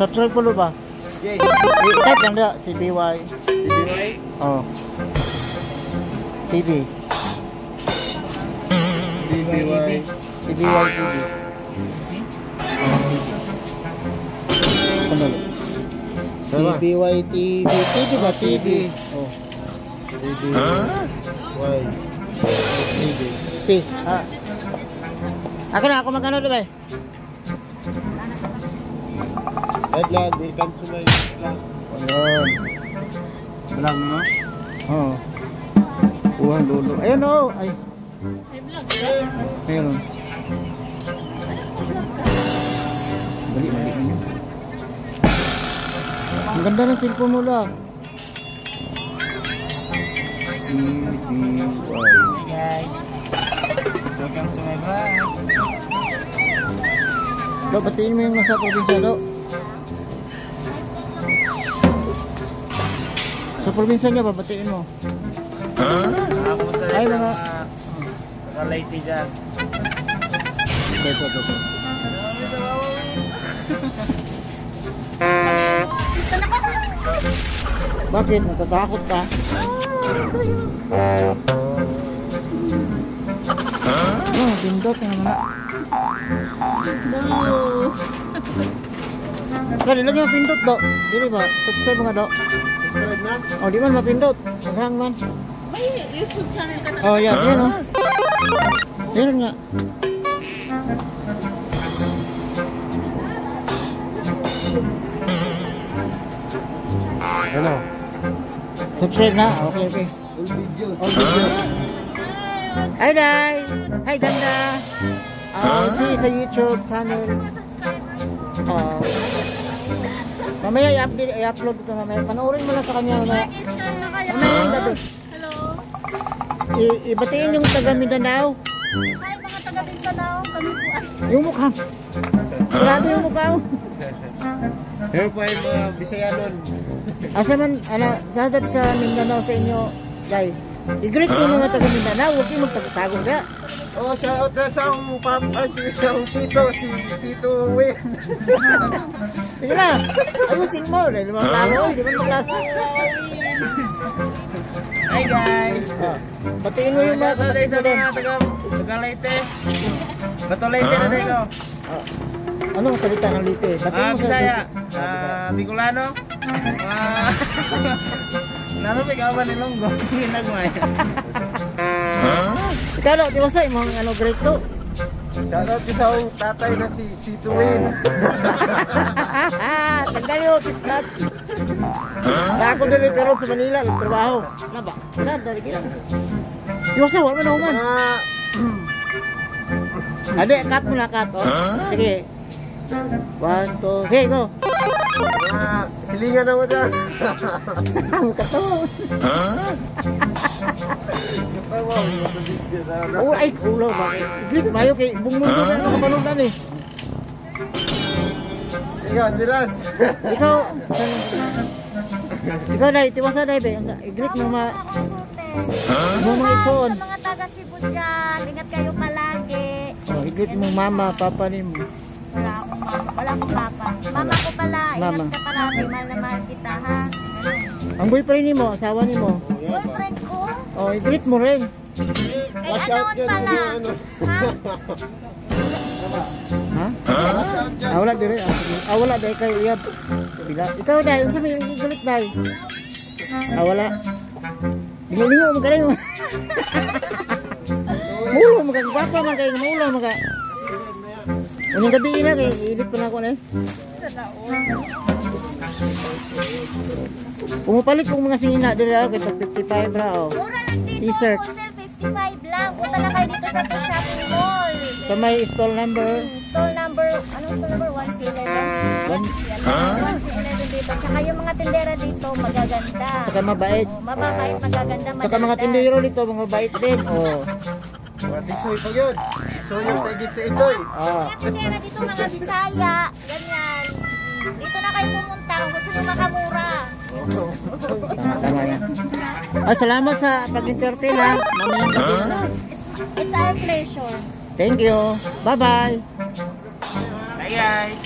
Subscribe po ba? Yay. I-type lang na, CBY. CBY. Oh. TV. CBY. CBY TV. Sandali. CBY TV. TV ba? TV. Oh. CBY. TV. Space. Ah. Ako na, ako magkano diba? Hi vlog, welcome to my vlog. Ayun. Vlog mo? Oo. Kuha lolo. Ayun oh. Ay. Meron. Dali, dali. dali. Ang ganda ng cellphone mo lang. CBY. guys. Welcome to my vlog. Do, batiin mo yung nasa probinsya, Do. Sa probinsya niya ba, batiin mo? Ako sa Ay, mga... Kalaiti dyan. Ito, ito, ito. Bakit? Natatakot ka? Oh, pindot na naman. Kaya lagi mo pindot do. Dili ba? Subscribe mga do. Oh, di man mapindot. Maghang man. May YouTube channel ka na. Oh, yan. Yan oh. Yan nga. Ano? Subscribe na. Okay, okay. Full video. All videos. Hi, Day! Hi, ganda! Uh, see sa YouTube channel. Uh, mamaya i-update, i-upload ito mamaya. Panoorin mo lang sa kanya mamaya. Mamaya yung gabi. Hello. I- ibatiin yung taga Mindanao. Hi mga taga Mindanao. Kami po ay Yung mukha. Grabe yung mukha. Here po ay mga Bisayanon. Asa man, ano, sasab sa Mindanao sa inyo, guys. I-greet mo yung mga taga Mindanao. Huwag yung magtatago ka. Oh, shout out na sa akong papa, si akong tito, si Tito Win. Sige na. Ayusin mo. Dahil limang lalo. Di ba maglaro? Hi guys. Ah, Batiin mo yung mga tayo sa kapatid mo mga taga taga Leyte. Bato Leyte na tayo. Ah, Anong salita ng lite? Batiin Ah, mo sa Bisaya. lite. Ah, Bicolano. Ah, Narumig ako ba ni Longgo? Ginagmay. Ikaw daw, di ba sa imong ano grade to? Shoutout ko sa tatay na si Tito Win. Tanggal yung kiskat. Na ako dali karon sa Manila, nagtrabaho. Na ba? Dari kita? Ba sa wala man man. Mga Ade, cut mo na cut. Oh. Sige. One, two, hey, go. mga silingan na mo dyan. Ang na ano. Oh, ay, kulo ba? Grit, mayo kay bung mundo na nakapanood na ni. Ikaw, Diras. Ikaw, ikaw dai, tiwasa dai be. Grit mo ma mo mga ipon. sa mga taga Cebu dyan. Ingat kayo palagi. Oh, igrit mo mama, papa nimo. Wala akong mama. Wala akong papa. Mama ko pala. Mama. Ingat ka palagi. Mahal na mahal kita ha. Ang boyfriend nimo, asawa nimo. Boyfriend ko. Oh, igrit mo rin. Ay Watch ano out yan, pala. ano. Ha? Ha? Ah, wala dire. Ah, ah wala dai kay iyab. Bila. Ikaw dai, unsa may galit dai? Ah, wala. Lingo-lingo mo kay mo. Mulo mo kay papa man kay mulo mo ka. Unyang gabi ina kay ilit pa na ako na eh. Pumupalit kong mga singina dire ako kay tag 55 ra oh. Mura lang dito. T-shirt. Sir, 55 lang. Punta na kayo dito sa Shopping Mall. Sa may stall number Stall number, anong stall number? 1C11. One- 1C11 dito. Tsaka yung mga tindera dito, magaganda. saka mabait. Oh, mababait, magaganda, Saka mga maganda. tindero dito mga bait din. Oh. Mga tisoy pa yun. Tisoy sa igit sa itoy. Ah. Mga tindera dito, mga Bisaya. Ganyan. Dito na kayo pumunta kung gusto nyo makamura. Tama, tama yan. Ah, salamat sa pag-entertain ha. It's our pleasure. Thank you. Bye-bye. Bye guys.